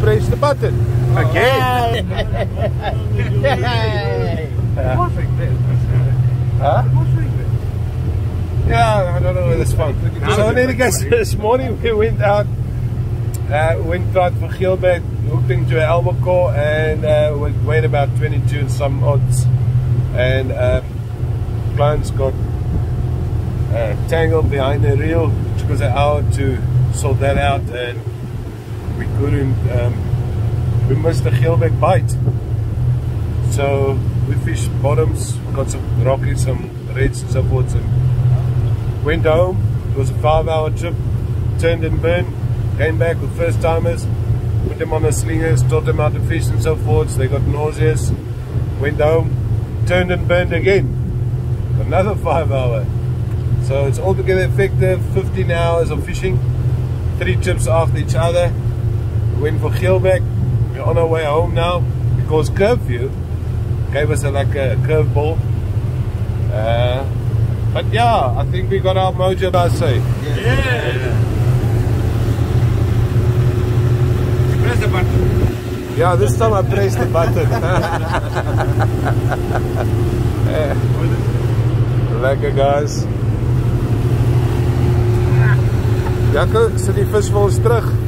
press the button. Again. huh? Yeah, I don't know where this from. So in any case, this morning we went out, uh, went out for Geelbek, hooked into an and uh, we weighed about 22 and some odds. And uh, clients got uh, tangled behind the reel. It took us an hour to sort that out and we couldn't, um, we missed the Geelbek bite. So we fished bottoms, got some rockies, some reds and so forth and went home. It was a five hour trip, turned and burned, came back with first timers, put them on the slingers, taught them how to fish and so forth. So they got nauseous, went home, turned and burned again. Another five hour. So it's altogether effective 15 hours of fishing, three trips after each other. We went for Geelbek. We're on our way home now because curfew gave us a, like a curveball. Uh, but yeah, I think we got our mojo, I say. Yeah. yeah. Press the button. Yeah, this time I pressed the button. yeah. Lekker guys. Jacke, sit die vis vir ons terug.